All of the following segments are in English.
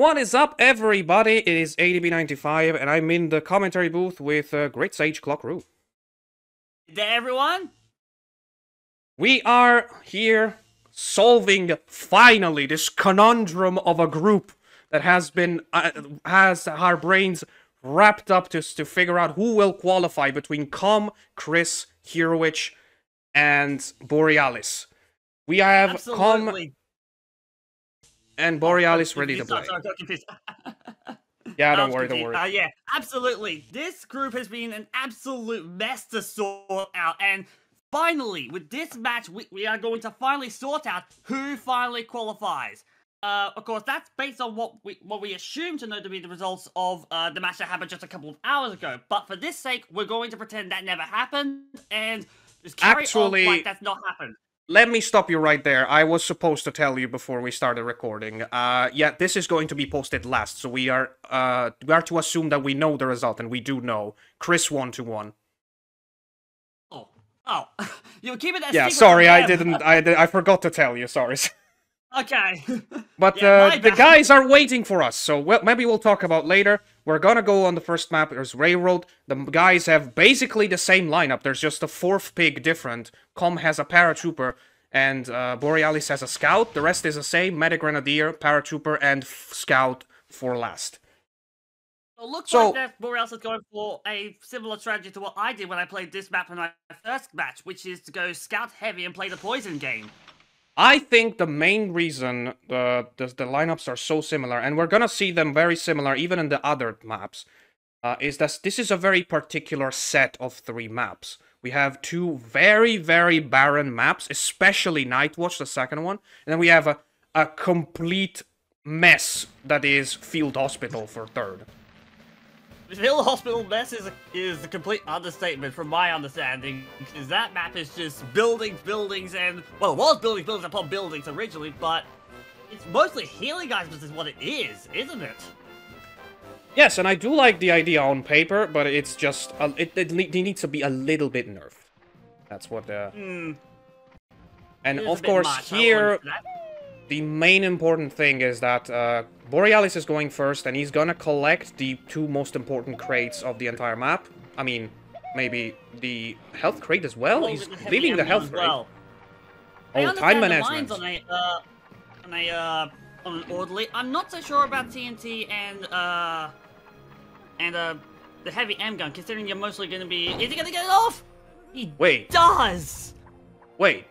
What is up, everybody? It is ADB95, and I'm in the commentary booth with uh, Great Sage Clok-Roo. There, everyone? We are here solving, finally, this conundrum of a group that has been, uh, has our brains wrapped up to, to figure out who will qualify between Com, Chris, Heroich, and Borealis. We have Com Absolutely. And Borealis ready to play. sorry. Yeah, don't worry, don't worry. Uh, yeah, absolutely. This group has been an absolute mess to sort out, and finally, with this match, we, we are going to finally sort out who finally qualifies. Uh, of course, that's based on what we what we assume to know to be the results of uh, the match that happened just a couple of hours ago. But for this sake, we're going to pretend that never happened and just carry Actually- on like that's not happened. Let me stop you right there. I was supposed to tell you before we started recording. Uh, yeah, this is going to be posted last, so we are uh we are to assume that we know the result, and we do know. Chris one to one. Oh, oh, you keeping that. Yeah, sorry, I didn't. I did, I forgot to tell you. Sorry, Okay. but Yeah, uh, the guys are waiting for us. So well, maybe we'll talk about later. We're gonna go on the first map. There's railroad. The guys have basically the same lineup. There's just a fourth pig different. Com has a paratrooper. And uh, Borealis has a scout. The rest is the same: medic grenadier, paratrooper, and f- scout for last. It looks So- like that Borealis is going for a similar strategy to what I did when I played this map in my first match, which is to go scout heavy and play the poison game. I think the main reason the, the the lineups are so similar, and we're gonna see them very similar even in the other maps, uh, is that this is a very particular set of three maps. We have two very very barren maps, especially Nightwatch, the second one, and then we have a a complete mess that is Field Hospital for third. Field Hospital mess is is a complete understatement from my understanding, because that map is just buildings, buildings, and well, it was buildings, buildings upon buildings originally, but it's mostly healing items is what it is, isn't it? Yes, and I do like the idea on paper, but it's just a, it, it, it needs to be a little bit nerfed. That's what the Hmm. and it is a of course much, here the main important thing is that uh, Borealis is going first, and he's gonna collect the two most important crates of the entire map. I mean, maybe the health crate as well. Oh, he's heavy leaving the health crate. well. Oh, time management. on a uh, on a uh, on an orderly. I'm not so sure about TNT and uh and uh the heavy M gun, considering you're mostly going to be. Is he going to get it off? He Wait, does. wait.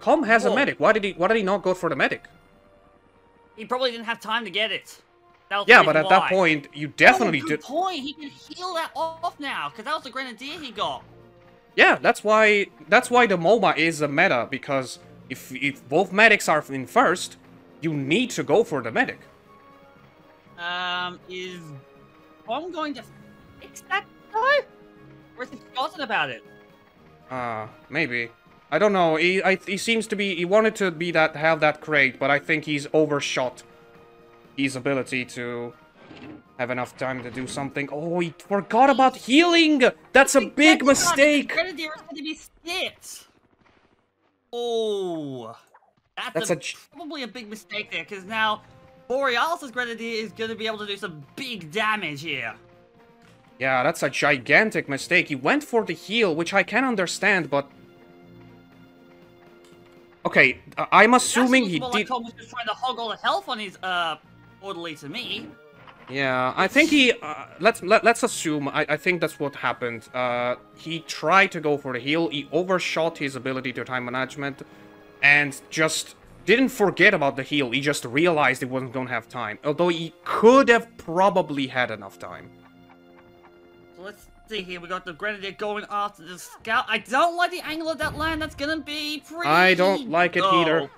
Com has a medic. Why did he? Why did he not go for the medic? He probably didn't have time to get it. That was Yeah, but at that point, you definitely oh, good did. point. He can heal that off now because that was the grenadier he got. Yeah, that's why that's why the MOBA is a meta because if if both medics are in first, you need to go for the medic. Um, is I'm going to fix that though, or has he forgotten about it? Uh, maybe. I don't know. He I, he seems to be he wanted to be that have that crate, but I think he's overshot his ability to have enough time to do something. Oh, he forgot about healing. That's a big mistake. Grenadier is going to be split. Oh, that's, That's a, a probably a big mistake there because now Borealis' grenadier is going to be able to do some big damage here. Yeah, that's a gigantic mistake. He went for the heal, which I can understand, but okay, I'm assuming he did. Like Tom was just trying to hog all the health on his uh orderly to me. Yeah, I think he. Uh, let's let, let's assume. I, I think that's what happened. Uh, he tried to go for the heal. He overshot his ability to time management, and just didn't forget about the heal. He just realized he wasn't gonna have time. Although he could have probably had enough time. So let's see here. We got the grenadier going after the scout. I don't like the angle of that land. That's gonna be pretty. I don't like it either.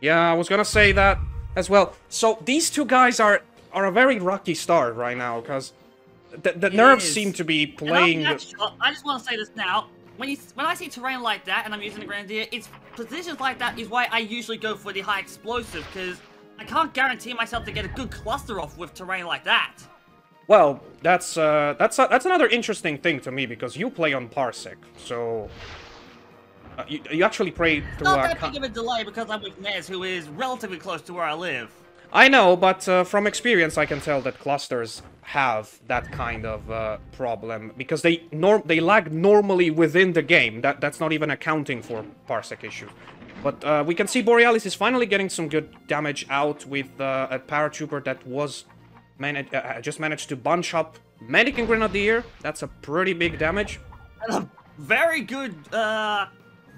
Yeah, I was gonna say that as well. So these two guys are are a very rocky start right now because the, the nerves is. seem to be playing. shot, I just want to say this now. When you when I see terrain like that and I'm using the grenadier, it's positions like that is why I usually go for the high explosive because I can't guarantee myself to get a good cluster off with terrain like that. Well, that's uh, that's uh, that's another interesting thing to me because you play on Parsec, so Uh, you, you actually play through Not that big of a delay because I'm with Nez, who is relatively close to where I live. I know, but uh, from experience, I can tell that clusters have that kind of uh, problem because they norm they lag normally within the game. That that's not even accounting for parsec issues. But uh, we can see Borealis is finally getting some good damage out with uh, a paratrooper that was managed uh, just managed to bunch up medic and grenadier. That's a pretty big damage. And a very good uh,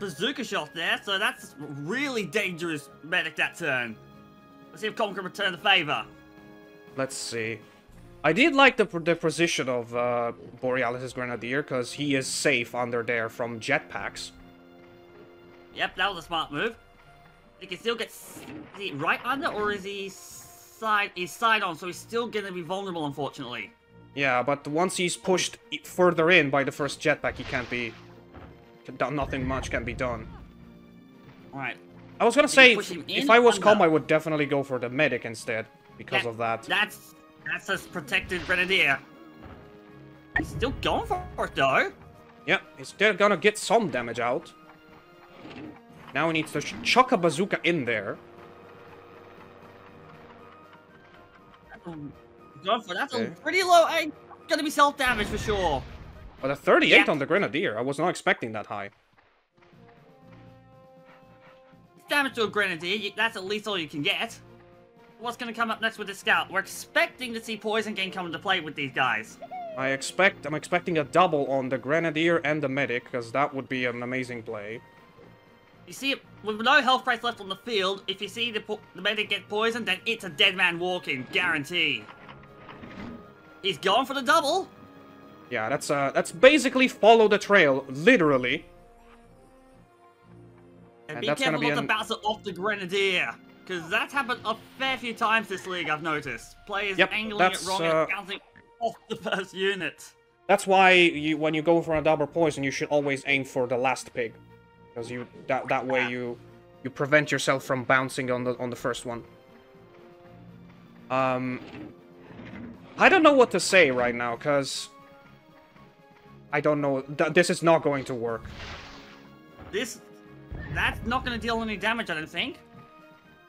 bazooka shot there, so that's really dangerous medic that turn. Let's see if Com can return the favor. Let's see. I did like the, the position of uh, Borealis' Grenadier, because he is safe under there from jetpacks. Yep, that was a smart move. He can still get... Is he right under, or is he side... He's side on, so he's still gonna be vulnerable, unfortunately. Yeah, but once he's pushed further in by the first jetpack, he can't be... Nothing much can be done. Alright, I was gonna you say, if, him if in I was Com? I would definitely go for the medic instead, because That- of that. that's... That's a protected Grenadier. He's still going for it, though. Yeah, he's still gonna get some damage out. Now he needs to ch- chuck a bazooka in there. Going for That's Okay. a pretty low aim. Gonna be self-damage for sure. But a 38 Yeah. on the Grenadier, I was not expecting that high. Damage to a Grenadier, that's at least all you can get. What's gonna come up next with the Scout? We're expecting to see Poison Game come into play with these guys. I expect I'm expecting a double on the Grenadier and the Medic, because that would be an amazing play. You see, with no health price left on the field, if you see the, po- the medic get poisoned, then it's a dead man walking, guarantee. He's going for the double. Yeah, that's uh that's basically follow the trail, literally. And, And be that's careful not to an- bounce it off the Grenadier. Because that's happened a fair few times this league, I've noticed. Players Yep, angling it wrong uh, and bouncing off the first unit. That's why you when you go for a double poison, you should always aim for the last pig, because you that that way you you prevent yourself from bouncing on the on the first one. Um, I don't know what to say right now, cause I don't know. Th this is not going to work. This, that's not going to deal any damage, I don't think.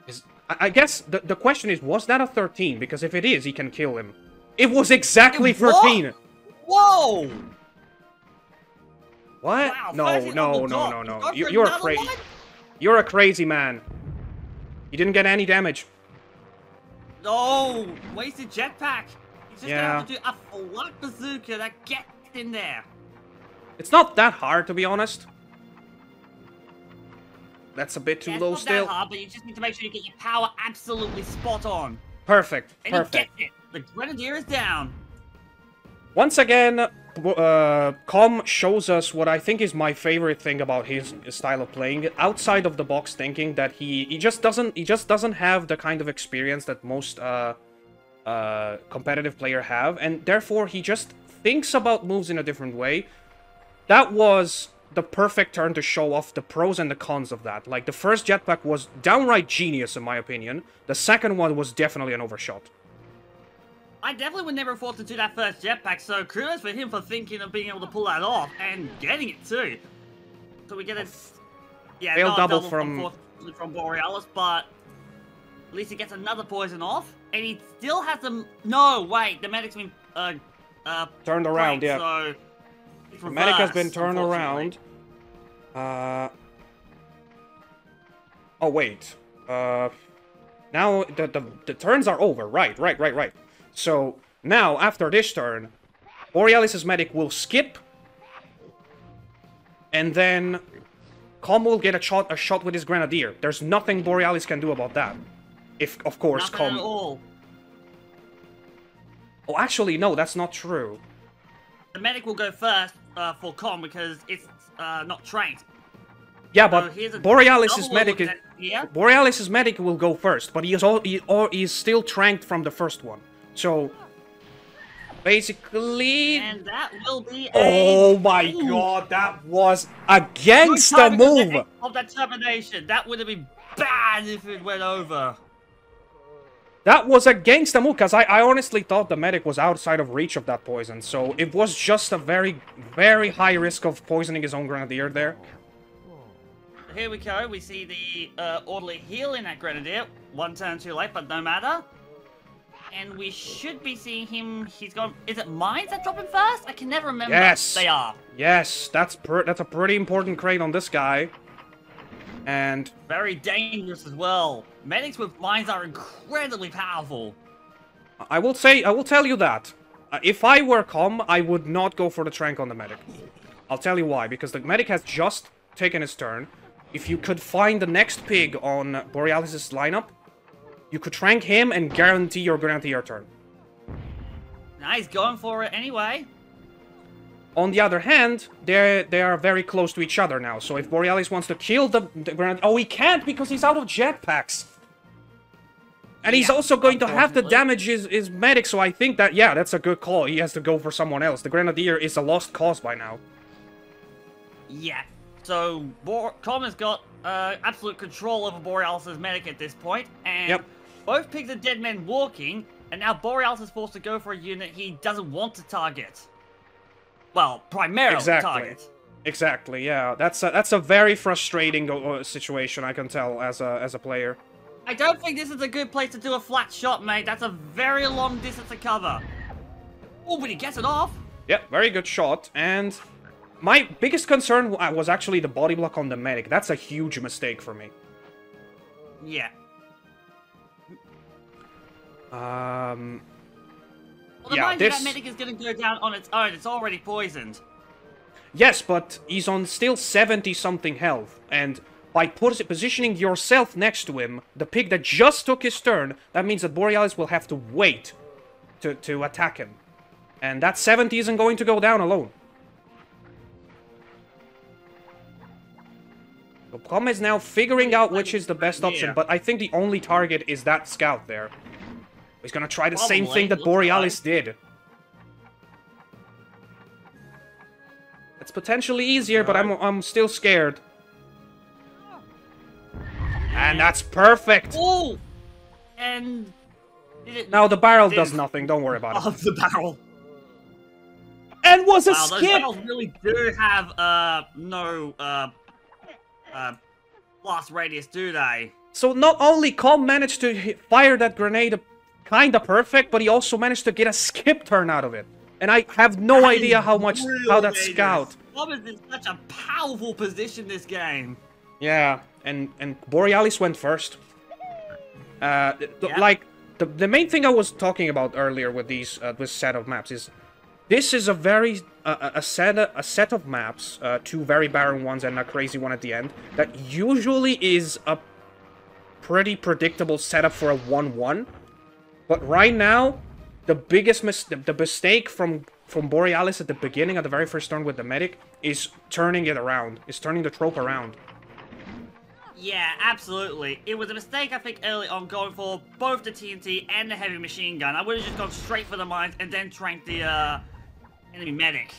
Is I, guess the the question is, was that a 13? Because if it is, he can kill him. It was exactly It 13. Whoa! What? Wow, no, 13 no, on no, no, no. You, you're a crazy. You're a crazy man. You didn't get any damage. No, wasted jetpack. He's just Yeah. gonna have to do a flat bazooka that gets in there. It's not that hard, to be honest. That's a bit too Yeah, low not still. that hard, but you just need to make sure you get your power absolutely spot on. Perfect, And perfect. he gets it. The Grenadier is down. Once again, uh, Com shows us what I think is my favorite thing about his style of playing. Outside of the box thinking that he he just doesn't he just doesn't have the kind of experience that most uh, uh, competitive player have, and therefore he just thinks about moves in a different way. That was the perfect turn to show off the pros and the cons of that. Like the first jetpack was downright genius in my opinion. The second one was definitely an overshot. I definitely would never have thought to do that first jetpack, so kudos for him for thinking of being able to pull that off and getting it too. So we get a yeah, not double double from- from Borealis, but at least he gets another poison off, and he still has them. No, wait, the medic's been uh uh Turned around, yeah. So The medic has been turned around. Uh. Oh wait. Uh. Now the, the the turns are over. Right, right, right, right. So now after this turn, Borealis' medic will skip, and then Com will get a shot a shot with his grenadier. There's nothing Borealis can do about that. If of course Nothing Com. at all. Oh, actually no, that's not true. The medic will go first uh, for Com because it's uh, not trained. Yeah, but here's a Borealis' medic is. Yeah. Borealis' medic will go first, but he is all he, or he's still tranked from the first one. So basically, And that will be oh my Ooh. god, that was against the the- move. Of that termination. That would have been bad if it went over. That was against the move because I, I honestly thought the medic was outside of reach of that poison. So it was just a very very high risk of poisoning his own grenadier there. here we go. We see the uh, orderly healing that Grenadier. One turn too late, but no matter. And we should be seeing him. He's gone. Is it mines that drop him first? I can never remember. Yes. They are. Yes, that's that's a pretty important crate on this guy. And Very dangerous as well. Medics with mines are incredibly powerful. I will say, I will tell you that. Uh, if I were Com, I would not go for the Trank on the medic. I'll tell you why, because the medic has just taken his turn. If you could find the next pig on Borealis' lineup, you could Trank him and guarantee your guarantee your turn. He's going for it anyway. On the other hand, they they are very close to each other now. So if Borealis wants to kill the, the Grenadier... Oh, he can't because he's out of jetpacks. And he's Yeah, also going to have to damage his, his medic, so I think that, yeah, that's a good call. He has to go for someone else. The Grenadier is a lost cause by now. Yeah. So Bor- Com has got uh, absolute control over Borealis' medic at this point, and Yep. both pigs are dead men walking, and now Borealis is forced to go for a unit he doesn't want to target. Well, primarily Exactly. target. Exactly, yeah. That's a, that's a very frustrating uh, situation, I can tell, as a, as a player. I don't think this is a good place to do a flat shot, mate. That's a very long distance to cover. Oh, but he gets it off. Yep, very good shot. And my biggest concern was actually the body block on the medic. That's a huge mistake for me. Yeah. Um, Well, the Yeah, mind this- that medic is going to go down on its own. It's already poisoned. yes, but he's on still 70-something health. And by pos- positioning yourself next to him, the pig that just took his turn, that means that Borealis will have to wait to, to attack him. And that 70 isn't going to go down alone. So Plum is now figuring out which is the best option, but I think the only target is that scout there. He's gonna try the same thing that Borealis did. It's potentially easier, but I'm I'm still scared. And that's perfect. Oh! And... Now the barrel does nothing. Don't worry about it. Of the barrel. And was a Wow, those barrels really do have, uh, no, uh, uh, blast radius, do they? So not only Com managed to fire that grenade kinda perfect, but he also managed to get a skip turn out of it. And I have no That idea how much how that dangerous. scout. Bob is in such a powerful position this game. Yeah, and and Borealis went first. Uh, th- Yeah. like the the main thing I was talking about earlier with these uh, this set of maps is this is a very uh, a- set a set of maps, uh, two very barren ones and a crazy one at the end that usually is a pretty predictable setup for a one-one. But right now, the biggest mis- the, the mistake from from Borealis at the beginning of the very first turn with the medic is turning it around, is turning the trope around. Yeah, absolutely. It was a mistake, I think, early on going for both the TNT and the heavy machine gun. I would have just gone straight for the mines and then tranked the, uh, enemy medic.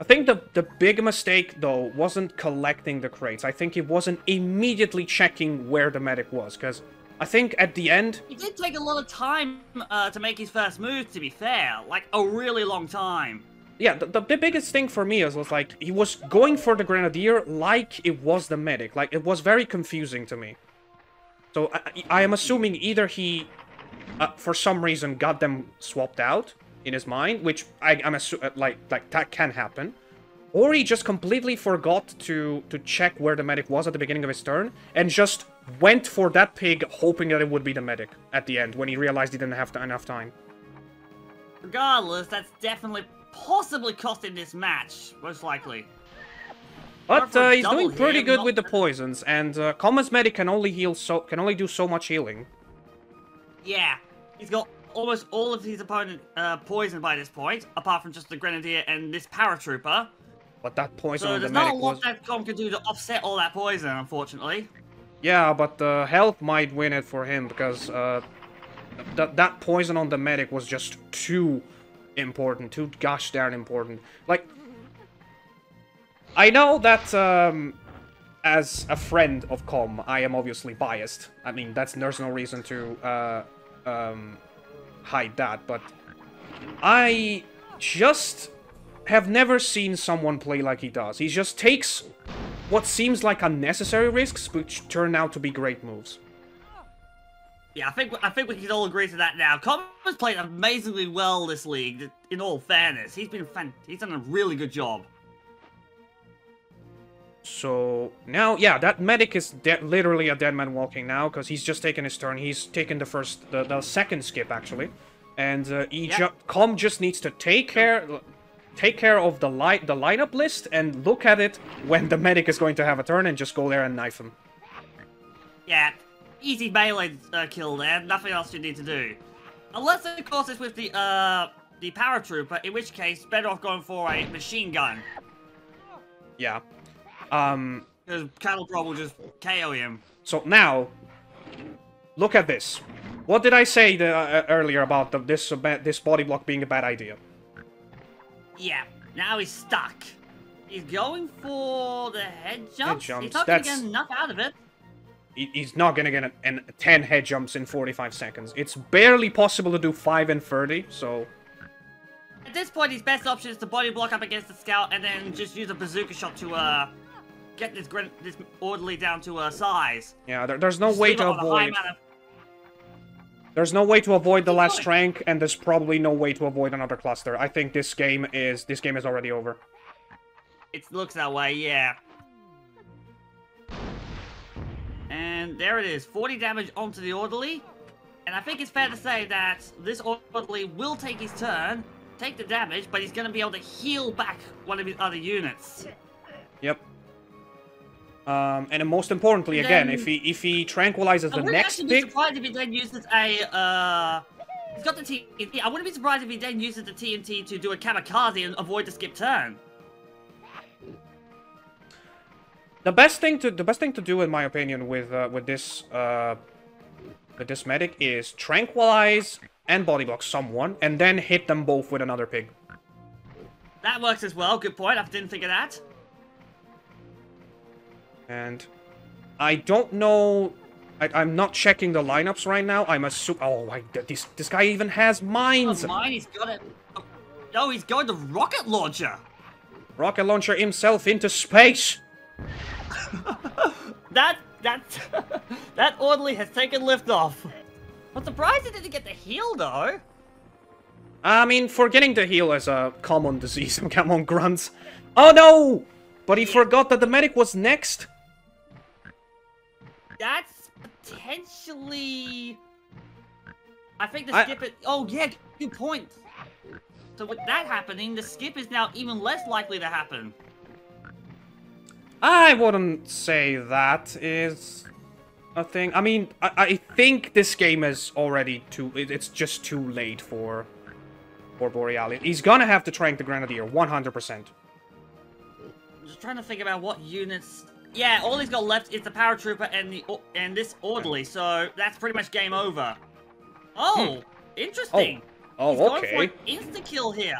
I think the the big mistake though wasn't collecting the crates. I think it wasn't immediately checking where the medic was, because I think at the end, It did take a lot of time, uh, to make his first move, to be fair. Like, a really long time. yeah, the, the, the biggest thing for me is was like he was going for the grenadier like it was the medic. Like it was very confusing to me. So I, I am assuming either he, uh, for some reason, got them swapped out in his mind, which I, I'm assu- uh, like like that can happen, or he just completely forgot to to check where the medic was at the beginning of his turn and just went for that pig, hoping that it would be the medic at the end when he realized he didn't have enough time. Regardless, that's definitely possibly costing this match, most likely. But uh, he's doing pretty good with the poisons, and uh, Commas medic can only heal so can only do so much healing. Yeah, he's got almost all of his opponent uh, poisoned by this point, apart from just the Grenadier and this Paratrooper. But that poison So on the there's not a lot was that Com can do to offset all that poison, unfortunately. yeah, but the health might win it for him because uh, th- that poison on the medic was just too important, too gosh darn important. Like, I know that um, as a friend of Com, I am obviously biased. I mean, that's there's no reason to uh, um, hide that, but I just have never seen someone play like he does. He just takes what seems like unnecessary risks, which turn out to be great moves. Yeah, I think I think we can all agree to that now. has played amazingly well this league. In all fairness, he's been fan he's done a really good job. So now, yeah, that medic is literally a dead man walking now because he's just taken his turn. He's taken the first, the, the second skip actually, and uh, he yep. Com just needs to take care, take care of the light, the lineup list, and look at it when the medic is going to have a turn, and just go there and knife him. Yeah, easy melee uh, kill there. Nothing else you need to do, unless of course it's with the uh the paratrooper, in which case better off going for a machine gun. Yeah. Um, because Cattle Prod will just KO him. So now, look at this. What did I say the, uh, earlier about the, this uh, this body block being a bad idea? Yeah, now he's stuck. He's going for the head jumps. Head jumps. He's not going to get enough out of it. he's not going to get an, 10 head jumps in 45 seconds. It's barely possible to do 5 and 30, so... At this point, his best option is to body block up against the scout and then just use a bazooka shot to, uh, get this this orderly down to a size. Yeah, there, there's no Just way to avoid. There's no way to avoid the last rank, and there's probably no way to avoid another cluster. I think this game is this game is already over. It looks that way, yeah. And there it is, 40 damage onto the orderly. And I think it's fair to say that this orderly will take his turn, take the damage, but he's going to be able to heal back one of his other units. Yep. Um, and most importantly, again, if he if he tranquilizes the next big... be surprised if he then uses a uh, he's got the TNT. I wouldn't be surprised if he then uses the TNT to do a kamikaze and avoid the skip turn. The best thing to the best thing to do, in my opinion, with uh, with this uh, with this medic is tranquilize and body block someone, and then hit them both with another pig. That works as well. Good point. I didn't think of that. And I don't know... I, am not checking the lineups right now. I'm assuming... Oh, my... This, this guy even has mines! Oh, mine, he's got it. No, he's going to rocket launcher! Rocket launcher himself into space! that... That... that orderly has taken liftoff. I'm surprised he didn't get the heal, though. I mean, forgetting the heal is a common disease Come on, grunts. Oh no! But he forgot that the medic was next. That's potentially... I think the skip is... Oh, yeah, good point. So with that happening, the skip is now even less likely to happen. I wouldn't say that is a thing. I mean, I, I think this game is already too... It's just too late for, for Borealis. He's gonna have to trank the Grenadier, 100%. Just trying to think about what units yeah, all he's got left is the paratrooper and the and this orderly, so that's pretty much game over. Oh, hmm. interesting. Oh, oh he's okay. Going for an insta kill here.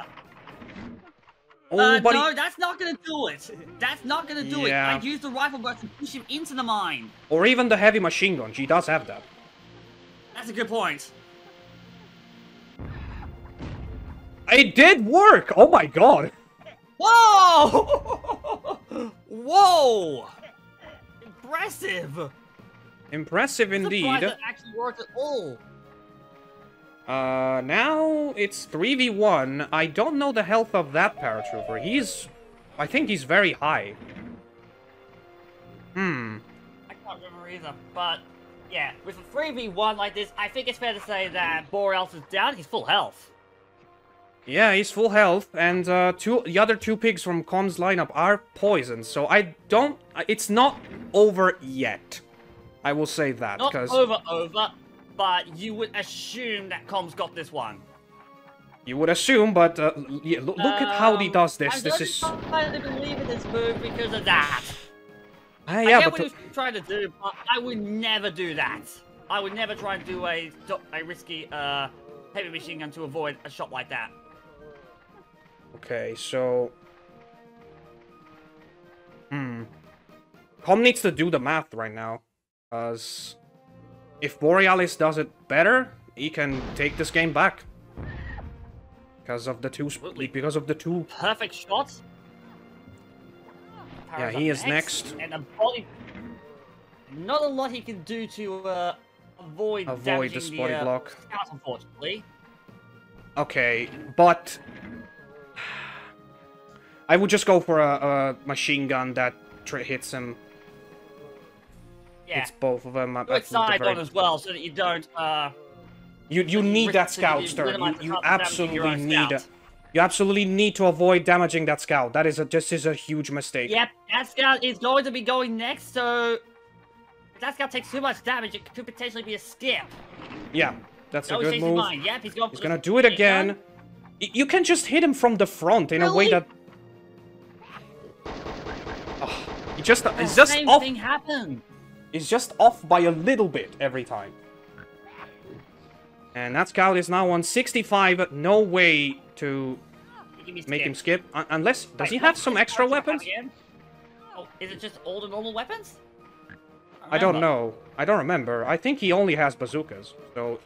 Oh, uh, buddy. No, that's not gonna do it. That's not gonna do yeah. it. I used the rifle burst to push him into the mine. Or even the heavy machine gun. She does have that. That's a good point. It did work! Oh my god! Whoa! Whoa! Impressive! Impressive indeed. That actually worked at all. Uh, now it's 3v1. I don't know the health of that paratrooper. He's... I think he's very high. Hmm. I can't remember either, but... Yeah, with a 3v1 like this, I think it's fair to say that Borealis is down. He's full health. Yeah, he's full health, and uh, two the other two pigs from Com's lineup are poisoned, so I don't... It's not over yet. I will say that, because... Not over, over, but you would assume that Com's got this one. You would assume, but uh, yeah, look, look um, at how he um, does this. I this is... I don't believe in this move because of that. Uh, yeah, I get but... what he's trying to do, but I would never do that. I would never try and do a, a risky uh, heavy machine gun to avoid a shot like that. Okay, so... Hmm. Com needs to do the math right now. Because... If Borealis does it better, he can take this game back. because of the two. Absolutely. Because of the two. Perfect shot. Yeah, he is next. And a body. Not a lot he can do to uh, avoid Avoid the damaging spotty uh, block. scout, unfortunately. Okay, but I would just go for a, a machine gun that hits him. Yeah. Hits both of them. Do it side on as well, so that you don't. Uh, You you need that scout, Stern. You, you chance of damaging your absolutely need. You absolutely need to avoid damaging that scout. That is a this is a huge mistake. Yep, that scout is going to be going next, so if that scout takes too much damage, it could potentially be a skip. Yeah, that's No, a good move. Yep, he's going he's gonna do it again. gun. You can just hit him from the front in a way that. Oh, he just Oh, it's just same off. thing happened. It's just off by a little bit every time. And that scout is now on 65. No way to make skip. him skip. Un- unless does Wait, he have some extra weapons? Oh, is it just all the normal weapons? I don't know. I don't remember. I think he only has bazookas. So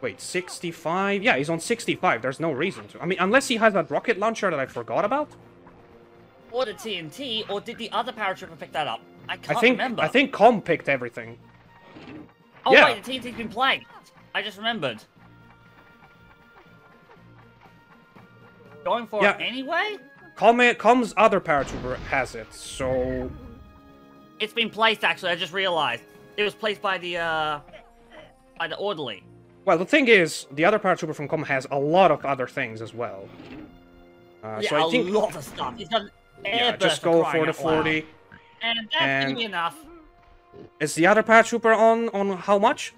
Wait, 65? Yeah, he's on 65. There's no reason to. I mean, unless he has that rocket launcher that I forgot about. Or the TNT, or did the other paratrooper pick that up? I I can't think remember. I think Com picked everything. Oh yeah. wait, the TNT's been playing. I just remembered. Going for Yeah. it anyway? Com Com's other paratrooper has it. So It's been placed actually. I just realized it was placed by the uh by the orderly. Well, the thing is, the other paratrooper from Com has a lot of other things as well. Uh, yeah, so I a think, lot of stuff. He's got an yeah, just go for the out loud. 40. And that's And- be enough. Is the other paratrooper on on how much?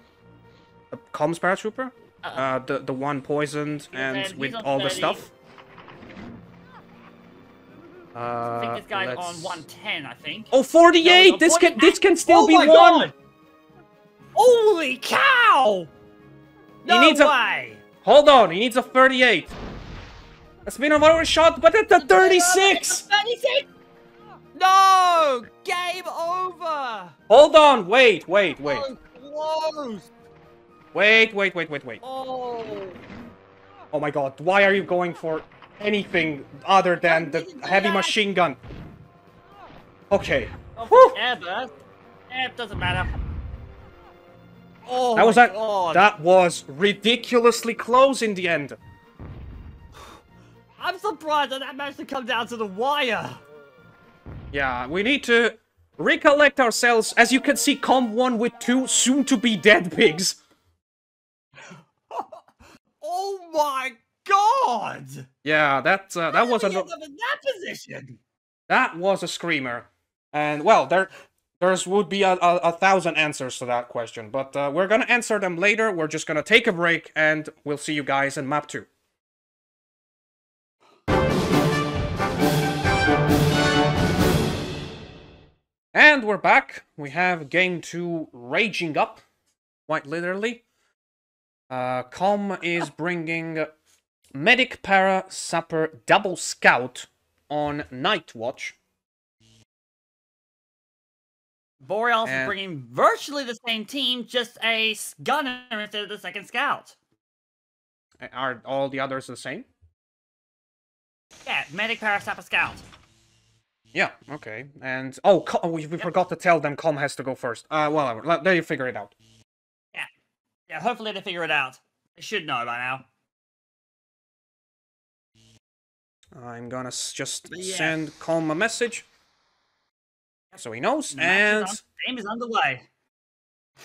Uh, Com's paratrooper? Uh, Uh, the the one poisoned and then he's with on all the stuff. Uh, I think this guy's let's- on 110, I think. Oh, 48! No, this can this can still oh be my won. God! Holy cow! No needs a- Hold on, he needs a 38. That's been a shot, but it's a 36. 36! No! Game over! Hold on, wait, wait, wait, close! wait, wait, wait, wait, wait. Oh! Oh my god, why are you going for anything other than the heavy that. machine gun? Okay. Oh. Eh, it doesn't matter. Oh That was a, God. that was ridiculously close in the end. I'm surprised that that managed to come down to the wire. Yeah, we need to recollect ourselves. As you can see, Com one with two soon-to-be dead pigs. Oh my god! Yeah, that uh, that was a did he end up in that position. that was a screamer. And well, there there's would be a, a, a thousand answers to that question, but uh, we're gonna answer them later. We're just gonna take a break, and we'll see you guys in map two. And we're back. We have game two raging up, quite literally. Uh, Com is bringing Medic Para Sapper Double Scout on Night Watch. Borealis is bringing virtually the same team, just a gunner instead of the second scout. Are all the others the same? Yeah, medic para sapper scout. Yeah, okay. And oh, oh, we, we forgot to tell them Com has to go first. Uh, well, let, you figure it out. Yeah, Yeah, hopefully they figure it out. They should know by now. I'm gonna just yeah. send Com a message so he knows. The And is game is underway.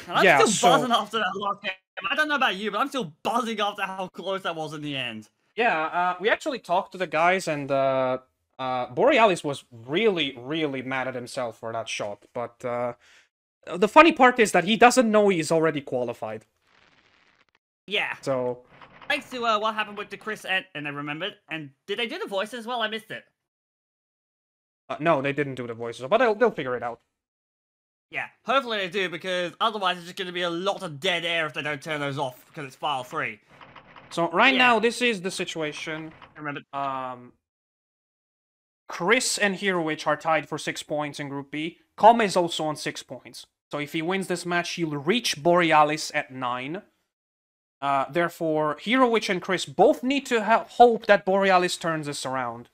And I'm Yeah, still so- buzzing after that last game. I don't know about you, but I'm still buzzing after how close that was in the end. yeah, uh, we actually talked to the guys, and uh, uh, Borealis was really, really mad at himself for that shot. But uh, the funny part is that he doesn't know he's already qualified. Yeah, So thanks to uh, what happened with the Chris and, and I remembered. And did they do the voices as well? I missed it. Uh, no, they didn't do the voices, but they'll, they'll figure it out. Yeah, hopefully they do because otherwise it's just going to be a lot of dead air if they don't turn those off because it's file 3. So right Yeah. now, this is the situation. Remember? Um, Chris and Heroich are tied for six points in Group B. Com is also on six points. So if he wins this match, he'll reach Borealis at nine. Uh, therefore, Heroich and Chris both need to hope that Borealis turns this around.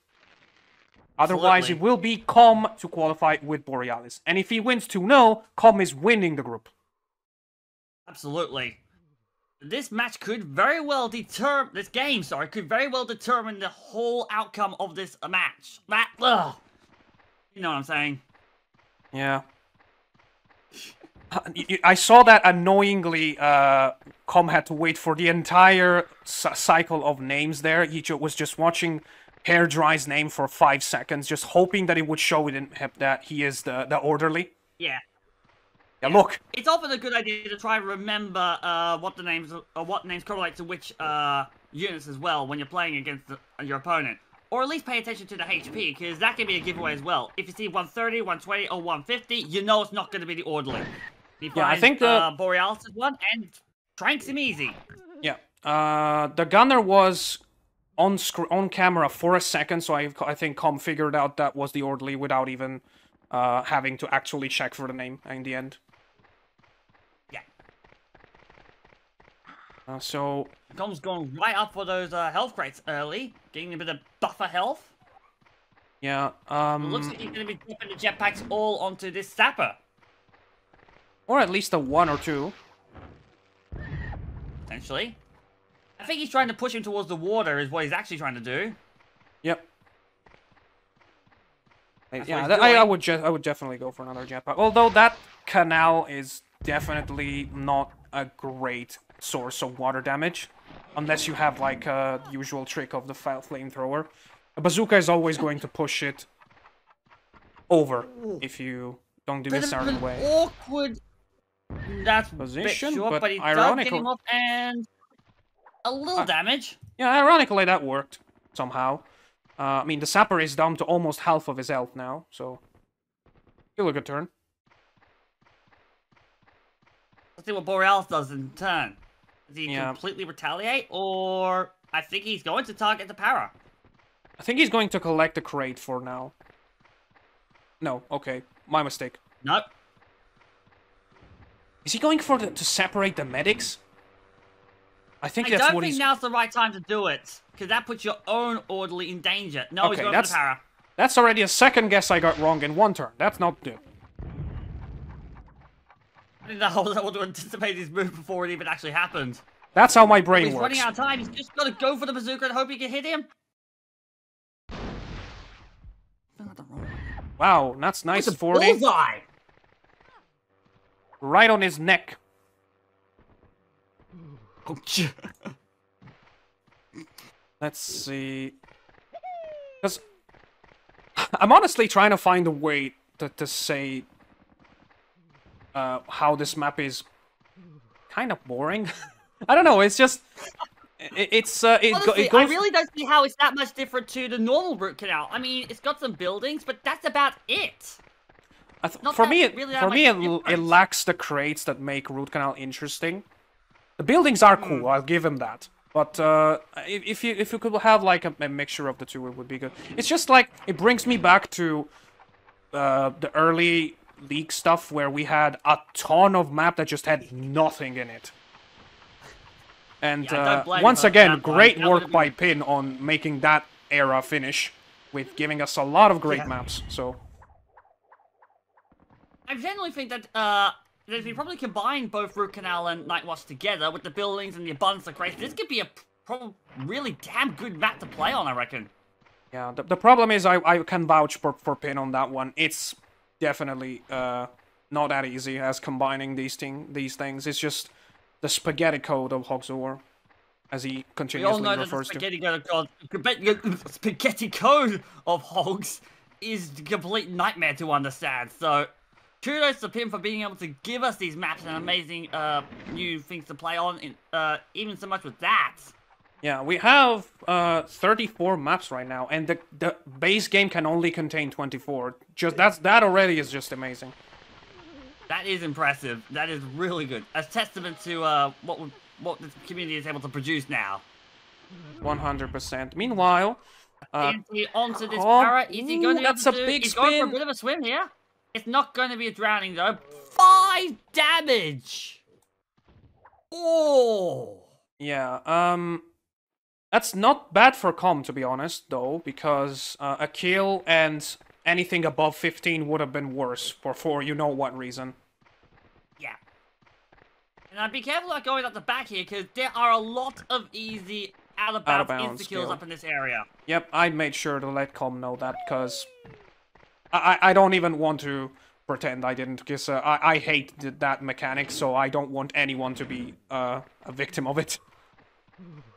Otherwise, Absolutely. it will be Com to qualify with Borealis. And if he wins 2 0, Com is winning the group. Absolutely. This match could very well determine this game. Sorry, could very well determine the whole outcome of this match. That, ugh. you know what I'm saying? Yeah. I saw that annoyingly. Uh, Com had to wait for the entire cycle of names there. He was just watching Hair Dry's name for five seconds, just hoping that it would show it in that he is the, the orderly. Yeah. Yeah, look. It's often a good idea to try and remember uh, what the names or what names correlate to which uh, units as well when you're playing against the, your opponent. Or at least pay attention to the HP, because that can be a giveaway as well. If you see 130, 120, or 150, you know it's not going to be the orderly. You Yeah, I think the- uh, Borealis is one, and tranks him easy. Yeah. Uh, the gunner was on sc- on camera for a second, so I I think Com figured out that was the orderly without even uh, having to actually check for the name in the end. Yeah. Uh, so Com's going right up for those uh, health crates early, getting a bit of buffer health. yeah. Um. looks like he's going to be dropping the jetpacks all onto this sapper, Or at least a one or two. potentially. I think he's trying to push him towards the water, is what he's actually trying to do. Yep. That's yeah, that, I, I would just I would definitely go for another jetpack. Although that canal is definitely not a great source of water damage, unless you have like a usual trick of the fa- flamethrower. A bazooka is always going to push it over if you don't do Bit a of certain an way. awkward. That's Position, a bit short, but but, he does get him off and a little Uh, damage. Yeah, ironically that worked somehow. Uh, I mean, the sapper is down to almost half of his health now, so still a good turn. Let's see what Borealis does in turn. Does he Yeah. completely retaliate, or I think he's going to target the para? I think he's going to collect the crate for now. No, okay, my mistake. Nope. Is he going for the, to separate the medics? I think I that's don't what think he's. now's the right time to do it, because that puts your own orderly in danger. No, he's Okay, going that's- for the para. That's already a second guess I got wrong in one turn. That's not good. I think that was able to anticipate his move before it even actually happened. That's how my brain He's works. running out of time. He's just got to go for the bazooka and hope he can hit him. Wow, that's nice. It's a 40. bullseye. Right on his neck. Let's see. Because I'm honestly trying to find a way to, to say uh, how this map is kind of boring. I don't know. It's just it, it's uh, it, go, Honestly, it goes. I really don't see how it's that much different to the normal root canal. I mean, it's got some buildings, but that's about it. I th- not for me, it, really for me, it, it lacks the crates that make Root Canal interesting. The buildings are Hmm. cool. I'll give him that. But uh, if, you if you could have like a, a mixture of the two, it would be good. It's just like it brings me back to uh, the early league stuff where we had a ton of map that just had nothing in it. And Yeah, uh, once again, one. great work by Pin on making that era finish with giving us a lot of great Yeah. maps. So I generally think that uh, that if we probably combine both Root Canal and Night Watch together with the buildings and the abundance of crates, this could be a really damn good map to play on. I reckon. Yeah, the, the problem is I, I can vouch for, for Pin on that one. It's definitely uh, not that easy as combining these thing these things. It's just the spaghetti code of Hogs of War, as he continuously know that the refers to. spaghetti code, code, spaghetti code of Hogs is a complete nightmare to understand. So, kudos to Pim for being able to give us these maps and amazing uh, new things to play on. In, uh, even so much with that. Yeah, we have uh, 34 maps right now, and the the base game can only contain 24. Just that's that already is just amazing. That is impressive. That is really good. A testament to uh, what we- what the community is able to produce now. 100%. Meanwhile, uh, onto this oh, para. Is he going ooh, to? that's a big He's going for a bit of a swim here. It's not going to be a drowning though. Five damage. Oh. Yeah, um, that's not bad for Com, to be honest, though, because uh, a kill and anything above 15 would have been worse for, for you know what reason. Yeah. And I'd be careful about going up the back here, because there are a lot of easy out of Out of bounds, bounds insta-kills kill. up in this area. Yep, I made sure to let Com know that, because I, I don't even want to pretend I didn't, because uh, I, I hate th- that mechanic, so I don't want anyone to be uh, a victim of it.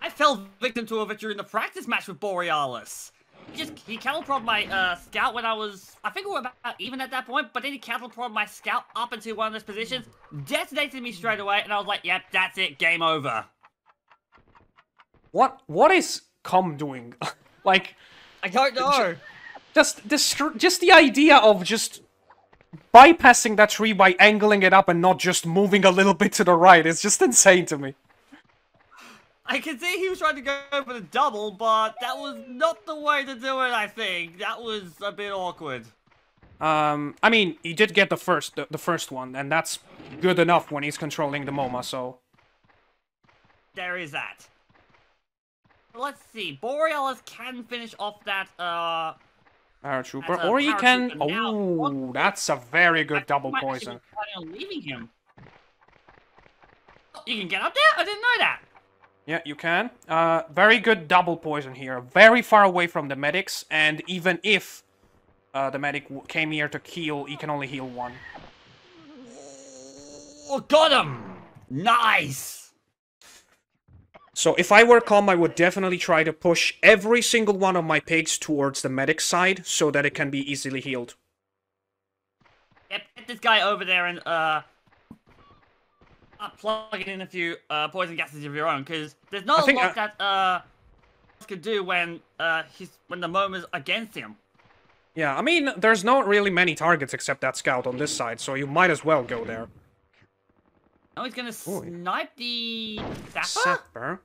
I fell victim to it during the practice match with Borealis. He just he cattle prod my uh, scout when I was I think we were about even at that point, but then he cattle prod my scout up into one of those positions, detonated me straight away, and I was like, "Yep, that's it, game over." What What is Com doing? like, I don't know. Just the just the idea of just bypassing that tree by angling it up and not just moving a little bit to the right is just insane to me. I can see he was trying to go for the double, but that was not the way to do it. I think that was a bit awkward. Um, I mean, he did get the first the, the first one, and that's good enough when he's controlling the MoMA. So There is that. Let's see. Borealis can finish off that. Uh, paratrooper, or he can. Oh, that's a very good double poison. be planning on leaving him. You can get up there? I didn't know that. Yeah, you can. Uh, very good double poison here. Very far away from the medics, and even if uh, the medic w- came here to heal, he can only heal one. Oh, got him! Nice! So if I were Com, I would definitely try to push every single one of my pigs towards the medic side so that it can be easily healed. Yep, get this guy over there and, uh... plug in a few, uh, poison gases of your own, because there's I not a think lot I- that, uh... could do when, uh, he's, when the moment's against him. Yeah, I mean, there's not really many targets except that scout on this side, so you might as well go there. Now he's gonna Ooh. snipe the... Sapper? Sapper.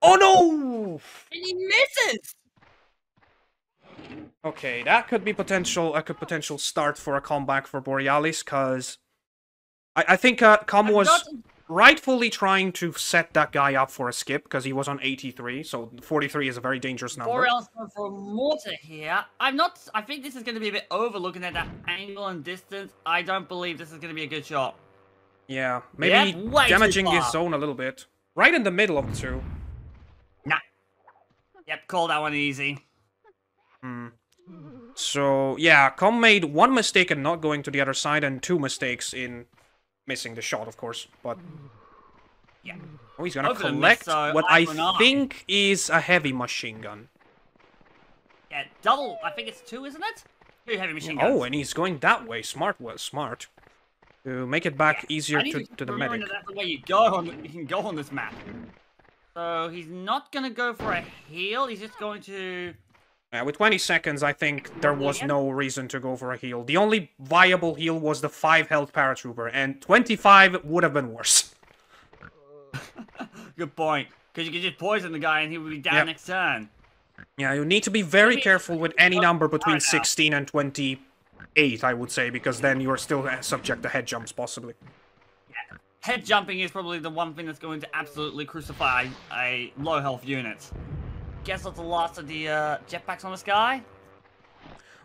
Oh no! And he misses! Okay, that could be potential. A could potential start for a comeback for Borealis, cause I, I think uh, Com was not- rightfully trying to set that guy up for a skip because he was on 83, so 43 is a very dangerous number. Borealis going for mortar here. I'm not. I think this is going to be a bit over looking at that angle and distance. I don't believe this is going to be a good shot. Yeah, maybe Yeah, damaging his zone a little bit. Right in the middle of the two. Nah. Yep, call that one easy. Hmm. So, yeah, Com made one mistake in not going to the other side and two mistakes in missing the shot, of course. But, Yeah. oh, he's gonna Both of them collect missed, so what I for an think is a heavy machine gun. Yeah, double. I think it's two, isn't it? Two heavy machine guns. Oh, and he's going that way. Smart was smart. To make it back easier I need to, to the remember medic. that That's the way you go on. You can go on this map. So he's not gonna go for a heal. He's just going to. Yeah, with 20 seconds, I think there was no reason to go for a heal. The only viable heal was the 5 health paratrooper, and 25 would have been worse. Good point. Because you could just poison the guy and he would be down Yep. next turn. Yeah, you need to be very Maybe- careful with any number between 16 and 28, I would say, because then you're still uh, subject to head jumps, possibly. Head jumping is probably the one thing that's going to absolutely crucify a low health unit. Guess that's the last of the uh, jetpacks on the sky.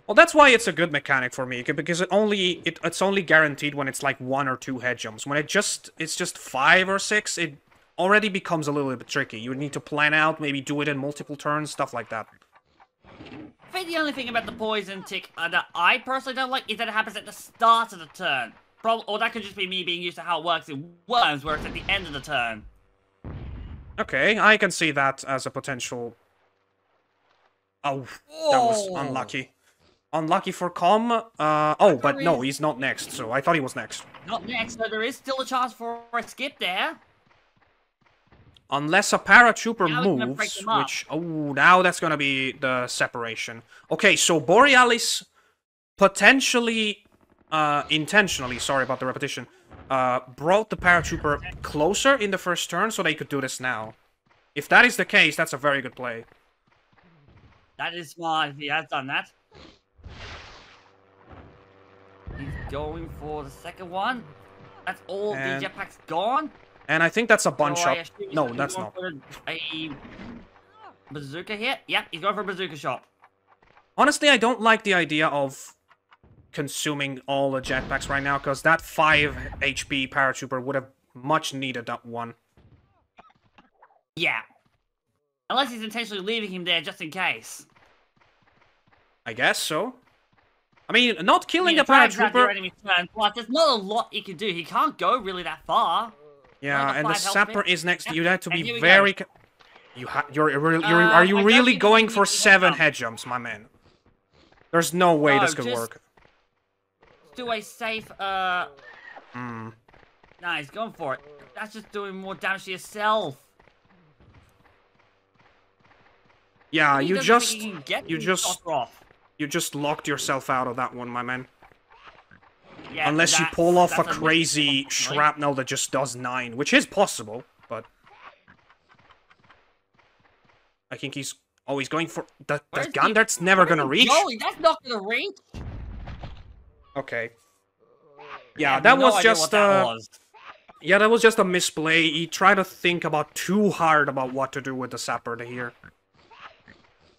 Well, that's why it's a good mechanic for me, because it only it, it's only guaranteed when it's like one or two head jumps. When it just it's just five or six, it already becomes a little bit tricky. You need to plan out, maybe do it in multiple turns, stuff like that. I think the only thing about the poison tick uh, that I personally don't like is that it happens at the start of the turn. Prob- or that could just be me being used to how it works in Worms, where it's at the end of the turn. Okay, I can see that as a potential. Oh, that was unlucky. Unlucky for Com. Uh, oh, but no, he's not next. So I thought he was next. Not next, so there is still a chance for a skip there. Unless a paratrooper Now we're gonna break moves, which oh, now that's gonna be the separation. Okay, so Borealis potentially, uh, intentionally, sorry about the repetition, uh, brought the paratrooper closer in the first turn so they could do this now. If that is the case, that's a very good play. That is smart if he has done that. He's going for the second one. That's all And- the jetpacks gone. And I think that's a bunch So. No, that's not. for A bazooka hit? Yep, he's going for a bazooka shot. Honestly, I don't like the idea of consuming all the jetpacks right now, because that 5 HP paratrooper would have much needed that one. Yeah. Unless he's intentionally leaving him there just in case. I guess so. I mean, not killing I mean, a try and grab your paratrooper... turn. Plus, there's not a lot he can do. He can't go really that far. Yeah, Only the and the sapper is next. You have to and be here we go. very... You ha you're, you're, you're, Uh, are you I really going for seven head jumps, my man? There's no way No, this could just- work. Do a safe, uh... Hmm. Nah, he's going for it. That's just doing more damage to yourself. Yeah, He you just, you, get you just... You just locked yourself out of that one, my man. Yeah, Unless you pull off a crazy shrapnel that just does 9, which is possible, but... I think he's... Oh, he's going for... The, the gun that's never gonna reach? Going? That's not gonna reach. Okay. Yeah, that no was just uh, was. yeah, that was just a misplay. He tried to think about too hard about what to do with the sapper here.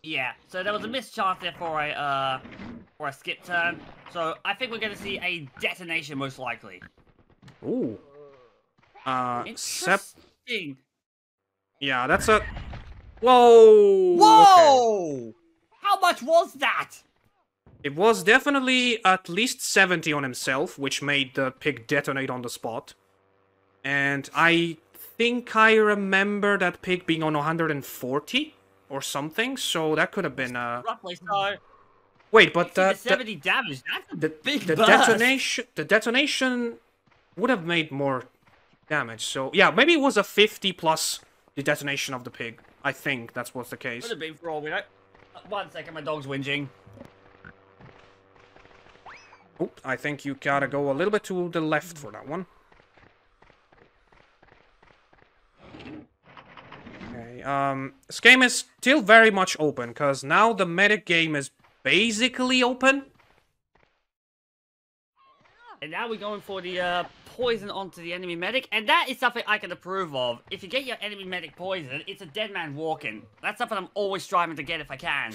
Yeah, so there was a missed chance there for a uh for a skip turn. So I think we're gonna see a detonation most likely. Ooh. Uh, sep. Yeah, that's a. Whoa. okay. Whoa! How much was that? It was definitely at least 70 on himself, which made the pig detonate on the spot. And I think I remember that pig being on 140 or something, so that could have been uh Roughly so. Wait, but 60 to the, 70 damage. That's a the, big the burst. detonation the detonation would have made more damage. So yeah, maybe it was a 50 plus the detonation of the pig. I think that's what's the case. Could have been for all we know. Uh, One second, my dog's whinging. Oop, I think you gotta go a little bit to the left for that one. Okay, um, this game is still very much open, because now the medic game is basically open. And now we're going for the uh, poison onto the enemy medic, and that is something I can approve of. If you get your enemy medic poisoned, it's a dead man walking. That's something I'm always striving to get if I can.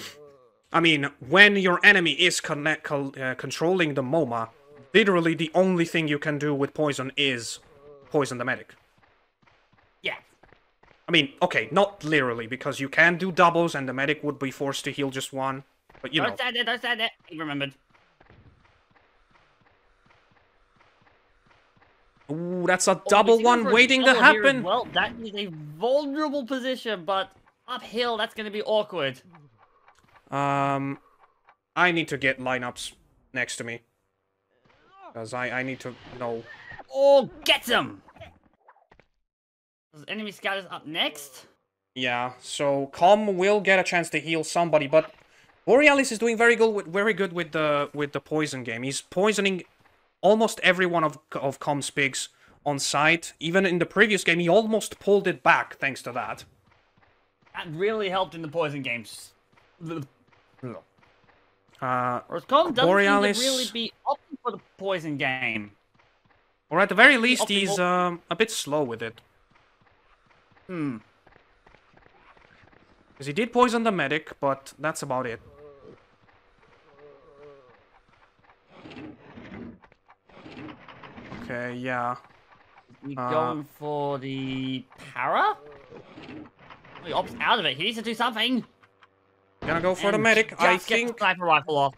I mean, when your enemy is connect, uh, controlling the MoMA, literally the only thing you can do with poison is poison the medic. Yeah. I mean, okay, not literally, because you can do doubles and the medic would be forced to heal just one. But you know, don't stand there, don't. He remembered. ooh, that's a Oh, double going one waiting to happen. Well, that is a vulnerable position, but uphill, that's going to be awkward. Um, I need to get lineups next to me. Because I, I need to know. Oh, get him! Enemy scout is up next. Yeah, so Com will get a chance to heal somebody, but Borealis is doing very good with very good with the with the poison game. He's poisoning almost every one of of Com's pigs on site. Even in the previous game, he almost pulled it back thanks to that. That really helped in the poison games. Uh, Whereas doesn't Borealis- seem to really be opting for the poison game. or at the very least, he's um, a bit slow with it. Hmm. Because he did poison the medic, but that's about it. Okay, yeah. You Uh, going for the para? He opts out of it. He needs to do something. Gonna go for the medic. I get the think sniper rifle off.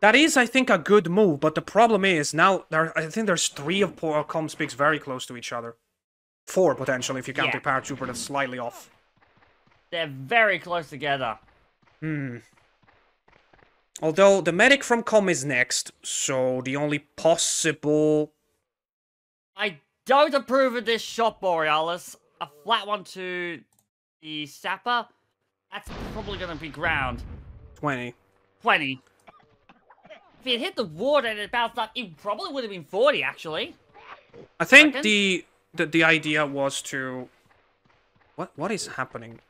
that is, I think, a good move. But the problem is now there. I think there's three of poor Com speaks very close to each other. Four potentially if you count Yeah. the paratrooper that's slightly off. They're very close together. Hmm. Although the medic from Com is next, so the only possible I don't approve of this shot, Borealis. A flat one to the sapper. That's probably going to be ground. 20. 20. If it hit the water and it bounced up, it probably would have been 40, actually. I think Reckon? the, the the idea was to. What what is happening?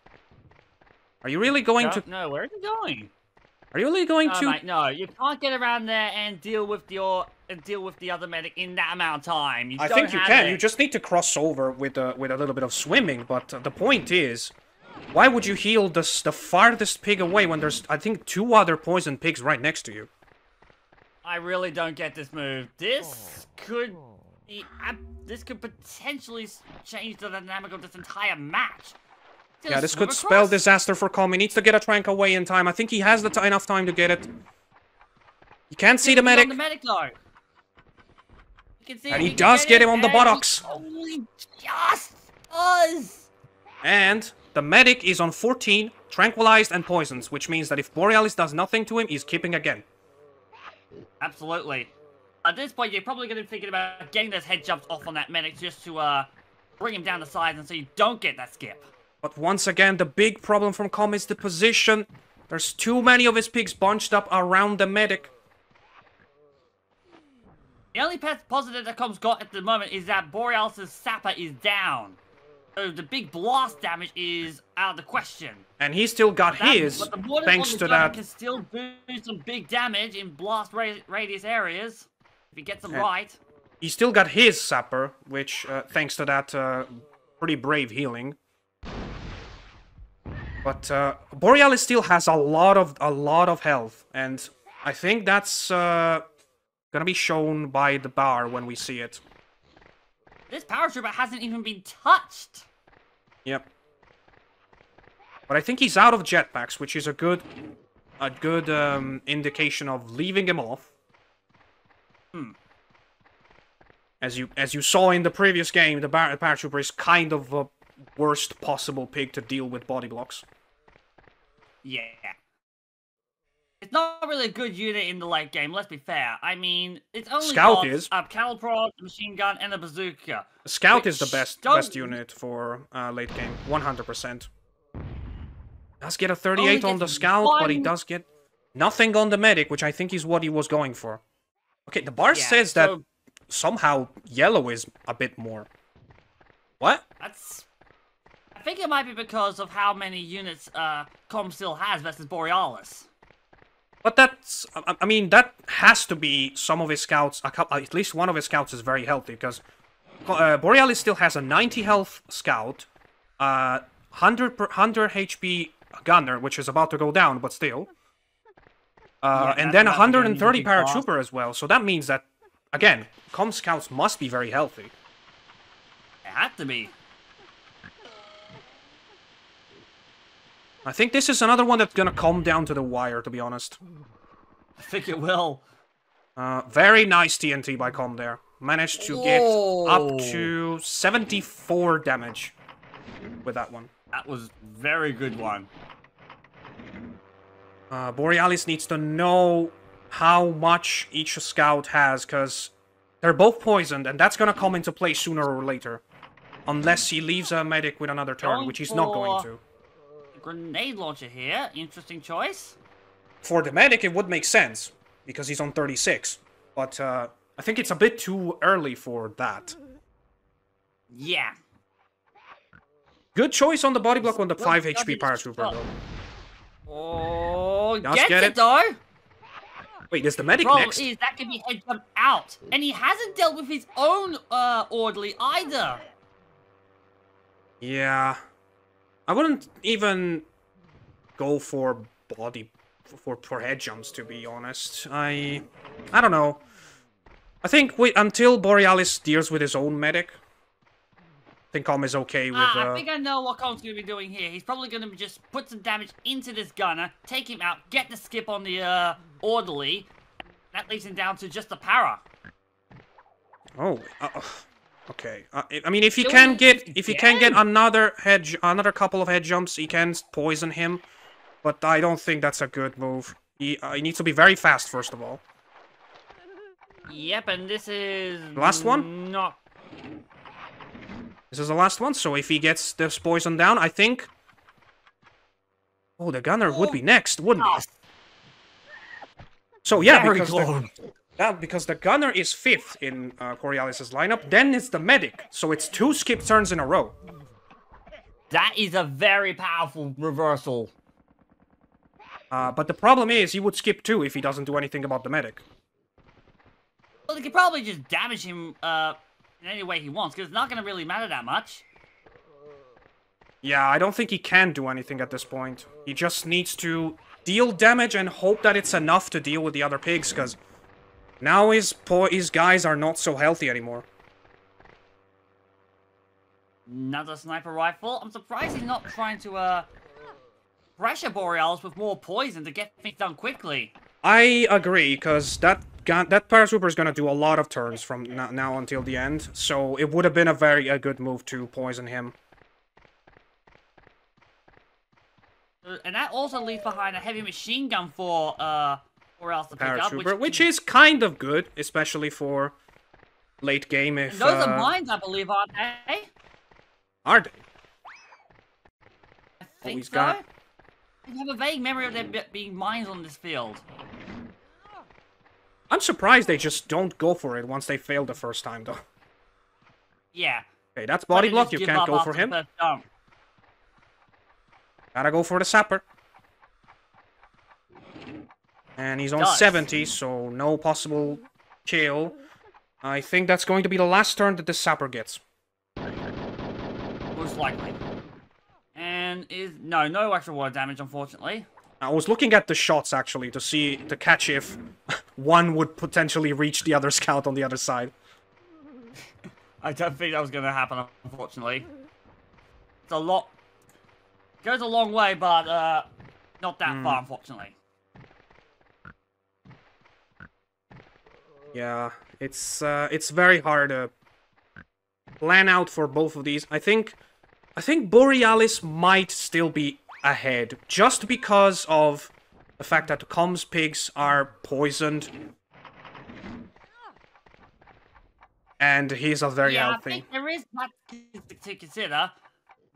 Are you really going to know. Where is it going? Are you really going No, to? mate, no, you can't get around there and deal with your and deal with the other medic in that amount of time. You I think you can. it. You just need to cross over with a with a little bit of swimming. But uh, the point is, why would you heal the the farthest pig away when there's I think two other poison pigs right next to you? I really don't get this move. This oh. could be, ab- this could potentially change the dynamic of this entire match. He's gonna Yeah, this swim could spell disaster for Com. He needs to get a trank away in time. I think he has the t- enough time to get it. You can't see the He's on medic. The medic though. You can see And it, he does get him on the and he buttocks. Only just does. And the medic is on 14, tranquilized and poisons, which means that if Borealis does nothing to him, he's keeping again. Absolutely. At this point, you're probably going to be thinking about getting those head jumps off on that medic just to uh, bring him down the sides and so you don't get that skip. But once again, the big problem from Com is the position. There's too many of his pigs bunched up around the medic. The only pos- positive that Com's got at the moment is that Borealis' Sapper is down. So the big blast damage is out of the question. And he still got That- his, thanks to that. can still do some big damage in blast ra radius areas if he gets them Yeah. right. He still got his sapper, which, uh, thanks to that uh, pretty brave healing. But uh, Borealis still has a lot of a lot of health, and I think that's uh, gonna be shown by the bar when we see it. This paratrooper hasn't even been touched. Yep. But I think he's out of jetpacks, which is a good, a good um, indication of leaving him off. Hmm. As you as you saw in the previous game, the bar- paratrooper is kind of a worst possible pig to deal with body blocks. Yeah. It's not really a good unit in the late game, let's be fair. I mean, it's only Scout got is. a cattle prod, a machine gun, and a bazooka. Scout is the best don't- best unit for uh, late game, 100%. Does get a 38 on the scout, but he does get nothing on the medic, which I think is what he was going for. Okay, the bar Yeah, says that so somehow yellow is a bit more. What? That's. I think it might be because of how many units uh, Com still has versus Borealis. But that's, I, I mean, that has to be some of his scouts, a couple, at least one of his scouts is very healthy, because uh, Borealis still has a 90 health scout, uh, 100, per, 100 HP gunner, which is about to go down, but still. Uh, Yeah, and then about 130 easy fast. paratrooper as well, so that means that, again, Com scouts must be very healthy. It had to be. I think this is another one that's gonna come down to the wire, to be honest. I think it will. Uh, very nice TNT by Com there. Managed to get up to 74 damage with that one. That was very good one. Uh, Borealis needs to know how much each scout has, because they're both poisoned, and that's gonna come into play sooner or later. Unless he leaves a medic with another turn, which he's not going to. Grenade launcher here. Interesting choice. For the medic, it would make sense, because he's on 36. But uh, I think it's a bit too early for that. Yeah. Good choice on the body block on the 5 that'd HP paratrooper, though. Oh, get it, it. though. Wait, is the medic Problem next? is that can be head out, and he hasn't dealt with his own uh orderly either. Yeah. I wouldn't even go for body for for head jumps to be honest. I I don't know. I think wait until Borealis deals with his own medic. I think Com is okay with Ah, uh, I think I know what Cole's going to be doing here. He's probably going to just put some damage into this gunner, take him out, get the skip on the uh, orderly. That leaves him down to just the para. Oh, uh, uh, okay. Uh, I- I mean, if he can get if he can get another head, another couple of head jumps, he can poison him. But I don't think that's a good move. He, uh, he needs to be very fast, first of all. Yep, and this is Last one? Not This is the last one, so if he gets this poison down, I think... Oh, the gunner would be next, wouldn't he? So yeah, Very because the, close. Yeah, because the gunner is fifth in uh, Borealis' lineup, then it's the medic, so it's two skip turns in a row. That is a very powerful reversal. Uh, but the problem is, he would skip two if he doesn't do anything about the medic. Well, they could probably just damage him uh, in any way he wants, because it's not going to really matter that much. Yeah, I don't think he can do anything at this point. He just needs to deal damage and hope that it's enough to deal with the other pigs, because now his, his guys are not so healthy anymore. Another sniper rifle. I'm surprised he's not trying to uh, pressure Borealis with more poison to get things done quickly. I agree, because that gun, that paratrooper is going to do a lot of turns from now until the end, so it would have been a very a good move to poison him. Uh, and that also leaves behind a heavy machine gun for uh Borealis to pick up, which, which is kind of good, especially for late game. If those uh, are mines, I believe, aren't they? Are they? I think so. got- I have a vague memory of there being mines on this field. I'm surprised they just don't go for it once they fail the first time, though. Yeah. Okay, that's body block. You can't go for him. Gotta go for the sapper. And he's on Does. 70, so no possible kill. I think that's going to be the last turn that the sapper gets. Most likely. And is no, no extra water damage, unfortunately. I was looking at the shots actually to see to catch if one would potentially reach the other scout on the other side. I don't think that was going to happen, unfortunately. It's a lot. Goes a long way, but uh, not that Hmm. far, unfortunately. Yeah, it's uh, it's very hard to plan out for both of these. I think I think Borealis might still be ahead just because of the fact that the Com's pigs are poisoned. And he's a very yeah, I healthy. think there is that to- to consider.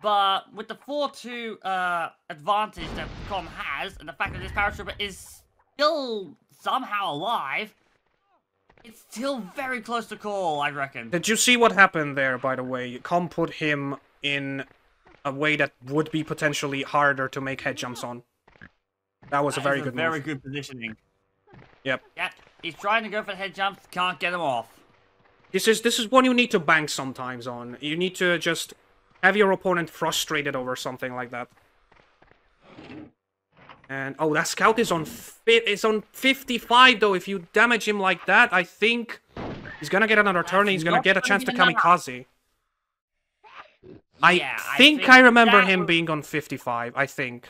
But with the 4-2 uh, advantage that Com has, and the fact that this paratrooper is still somehow alive, it's still very close to call, I reckon. Did you see what happened there, by the way? Com put him in a way that would be potentially harder to make head jumps on. That was a very is good very move. good positioning. Yep. Yeah, he's trying to go for the head jumps, can't get him off. This is this is one you need to bank sometimes on. You need to just have your opponent frustrated over something like that. And oh, that scout is on is on 55 though. If you damage him like that, I think he's gonna get another turn. and He's gonna get a chance to kamikaze. I, Yeah, I think, think I remember him was- being on 55. I think.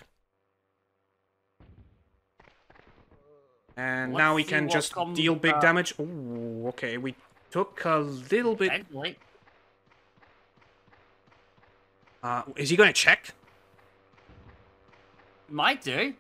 And Let's now we can just deal big damage. Ooh, okay, we took a little bit. Uh, is he gonna check? Might do.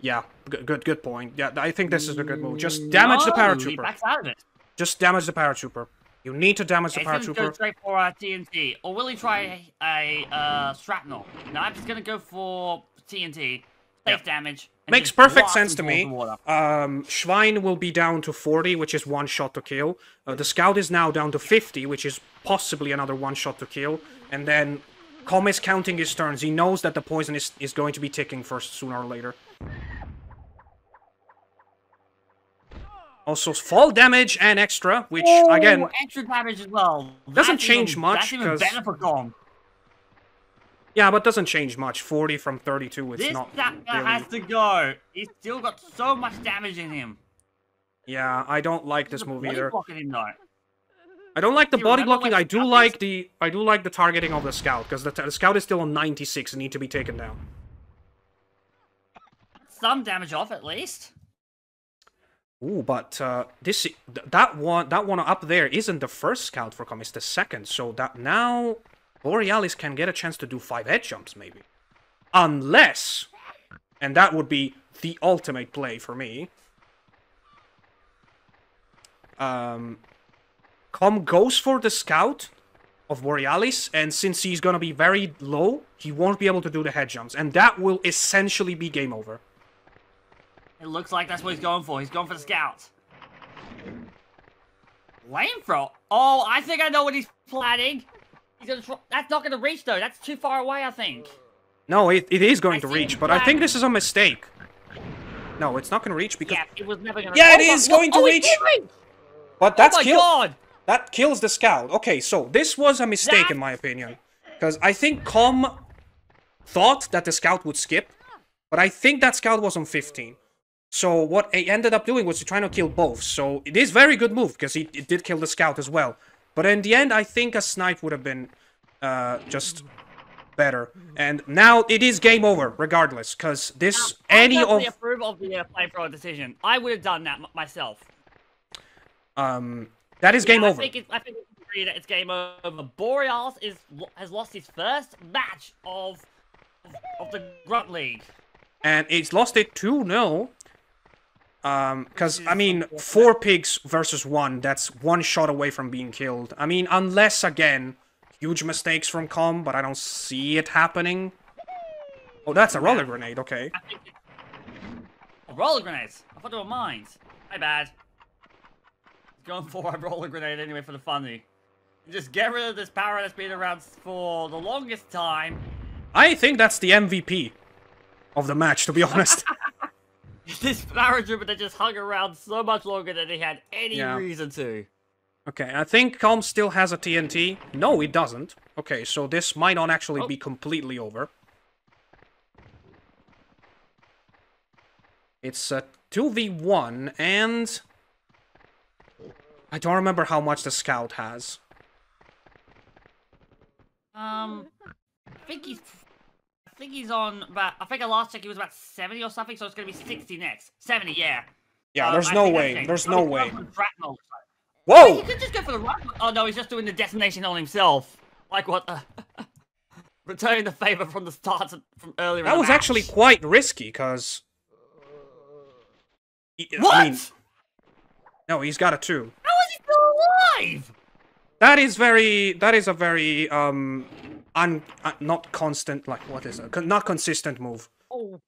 Yeah, good, good, good point. Yeah, I think this is a good move. Just damage the No, He paratrooper. backs out of it. Just damage the paratrooper. You need to damage the He's gonna go paratrooper. straight for uh, TNT, or will he try a, uh, shrapnel? No, I'm just gonna go for TNT. Safe damage. Makes perfect sense to me. Um, Schwein will be down to 40, which is one shot to kill. Uh, the scout is now down to 50, which is possibly another one shot to kill. And then Com is counting his turns. He knows that the poison is, is going to be ticking first sooner or later. Also, fall damage and extra, which, Ooh, again, extra damage as well. Doesn't change even, much, That's even better for yeah, but doesn't change much. 40 from 32, it's This not guy really... has to go. He's still got so much damage in him. Yeah, I don't like this body either. him. I don't like the body blocking. I do like the I do like the targeting of the scout because the, the scout is still on 96 and need to be taken down. Some damage off at least. Ooh, but uh, this that one that one up there isn't the first scout for Com. It's the second. So that now Borealis can get a chance to do five head jumps maybe, unless, and that would be the ultimate play for me. Um, Com goes for the scout of Borealis, and since he's gonna be very low, he won't be able to do the head jumps, and that will essentially be game over. It looks like that's what he's going for. He's going for the scouts. Flamethrower? Oh, I think I know what he's planning. He's gonna try. That's not gonna reach though. That's too far away, I think. No, it, it is going I to reach, but I think this is a mistake. No, it's not going to reach because... Yeah, it was never gonna. Yeah, it oh my- is going to oh, it reach. reach! But that's oh my kill- god! That kills the scout. Okay, so this was a mistake That- in my opinion. Because I think Com thought that the scout would skip, but I think that scout was on 15. So what he ended up doing was trying to kill both. So it is very good move because he it did kill the scout as well. But in the end, I think a snipe would have been uh, just better. And now it is game over, regardless, because this I any definitely of approve of the uh, flamethrower decision. I would have done that m- myself. um that is game I over. Think it's, I think that it's game over. Borealis is has lost his first match of of, the Grunt League. and it's lost it 2-0. Um, Um, because, Which I mean, four pigs versus one, that's one shot away from being killed. I mean, unless, again, huge mistakes from Com, but I don't see it happening. Oh, that's a roller grenade, okay. I think it's... Oh, roller grenades. I thought they were mines. My bad. Going for a roller grenade anyway for the funny. Just get rid of this power that's been around for the longest time. I think that's the MVP of the match, to be honest. This paratrooper that just hung around so much longer than he had any Yeah. reason to. okay, I think Com still has a TNT. No, it doesn't. Okay, so this might not actually Oh. be completely over. It's a 2v1, and... I don't remember how much the scout has. Um, I think he's, I think he's on about. I think I last check he was about seventy or something. So it's gonna be sixty next. Seventy, yeah. Yeah, Um, there's no that's way. There's no way. shrapnel. Oh, you could just go for the right. Oh no, he's just doing the destination on himself. Like what? Uh, returning the favor from the start from earlier. That the was match. actually quite risky, because... what? I mean, no, he's got a 2. How is he still alive? That is very. That is a very um, un, uh, not constant. Like what is it? Not consistent move. Oh.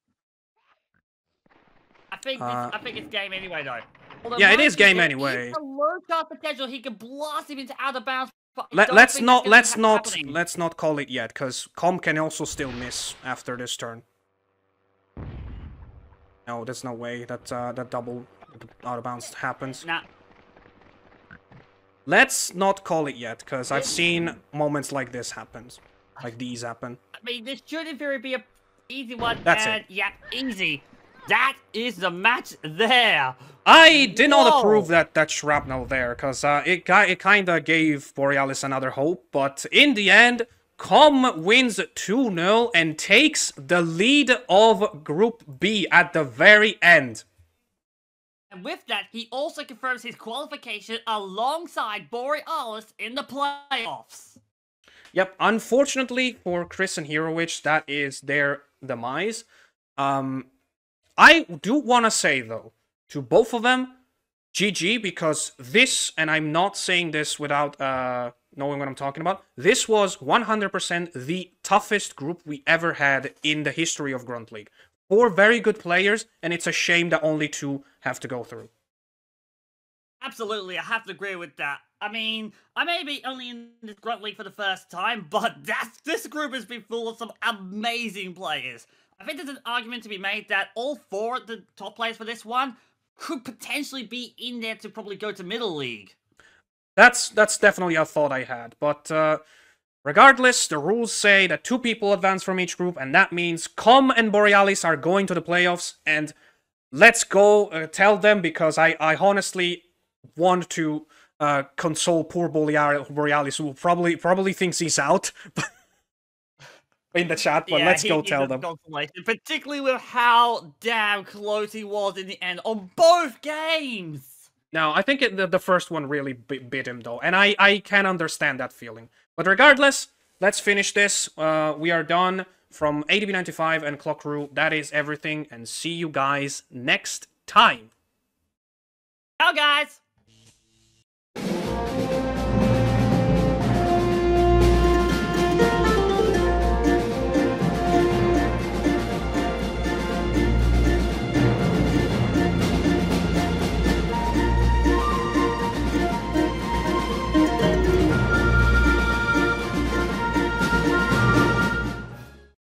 I think Uh, it's, I think it's game anyway though. Although Yeah, it is game anyway. low shot potential. He can blast him into out of bounds. Let, let's not. Let's not. happening. Let's not call it yet, because Com can also still miss after this turn. No, there's no way that uh, that double out of bounds happens. Nah, Let's not call it yet, because I've seen moments like this happen, like these happen. I mean this should in theory be a easy one. That's and it. yeah, easy. That is the match there. I did not approve that that shrapnel there, cause uh, it it kind of gave Borealis another hope, but in the end, Com wins 2-0 and takes the lead of Group B at the very end. And with that, he also confirms his qualification alongside Borealis in the playoffs. Yep, unfortunately for Chris and Heroich, that is their demise. Um, I do want to say, though, to both of them, GG, because this, and I'm not saying this without uh, knowing what I'm talking about, this was 100% the toughest group we ever had in the history of Grunt League. Four very good players, and it's a shame that only two have to go through. Absolutely, I have to agree with that. I mean, I may be only in this Grunt League for the first time, but that's, this group has been full of some amazing players. I think there's an argument to be made that all four of the top players for this one could potentially be in there to probably go to Middle League. That's that's definitely a thought I had. But uh, regardless, the rules say that two people advance from each group, and that means Com and Borealis are going to the playoffs. And let's go uh, tell them because I I honestly want to uh, console poor Boreal- Borealis, who probably probably thinks he's out. in the chat, but Yeah, let's he go tell them. Consolation, particularly with how damn close he was in the end on both games. No, I think it, the, the first one really bit him though, and I I can understand that feeling. But regardless, let's finish this. Uh, we are done from ADB95 and Clok-Roo. That is everything, and see you guys next time. Ciao, guys. Thank you.